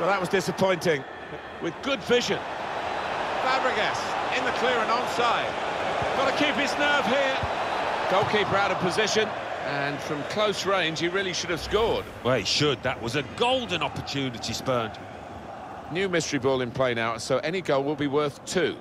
Well, that was disappointing. With good vision. Fabregas in the clear and onside. Got to keep his nerve here. Goalkeeper out of position. And from close range, he really should have scored. Well, he should. That was a golden opportunity spurned. New mystery ball in play now, so any goal will be worth two.